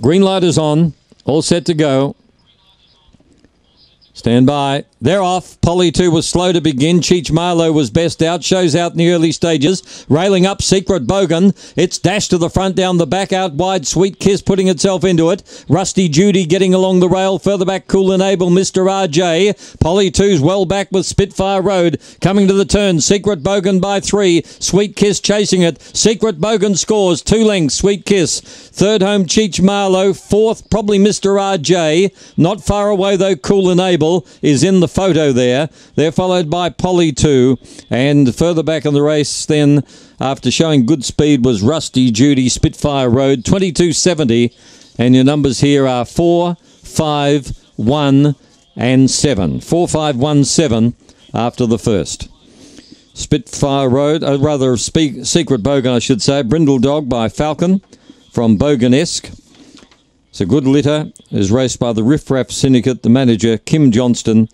Green light is on. All set to go. Stand by. They're off. Polly 2 was slow to begin. Cheech Marlowe was best out. Shows out in the early stages. Railing up Secret Bogan. It's dashed to the front, down the back, out wide. Sweet Kiss putting itself into it. Rusty Judy getting along the rail. Further back, Cool and Able. Mr. RJ. Polly 2's well back with Spitfire Road. Coming to the turn. Secret Bogan by three. Sweet Kiss chasing it. Secret Bogan scores. Two lengths. Sweet Kiss. Third home, Cheech Marlowe. Fourth, probably Mr. RJ. Not far away, though, Cool and Able is in the photo there. They're followed by Polly 2. And further back in the race, then, after showing good speed, was Rusty Judy Spitfire Road, 2270. And your numbers here are 4, 5, 1, and 7. 4, 5, 1, 7 after the first. Spitfire Road, uh, rather Secret Bogan, I should say. Brindle Dog by Falcon from Boganesque. It's a good litter. Is raced by the Riff Raff Syndicate, the manager Kim Johnston,